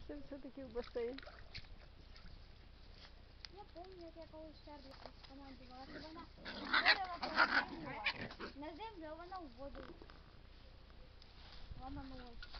втопився все-таки в басейн. Я пам'ятаю, як я колись шарю командувала, що вона на землю, а вона в воду ламанулась.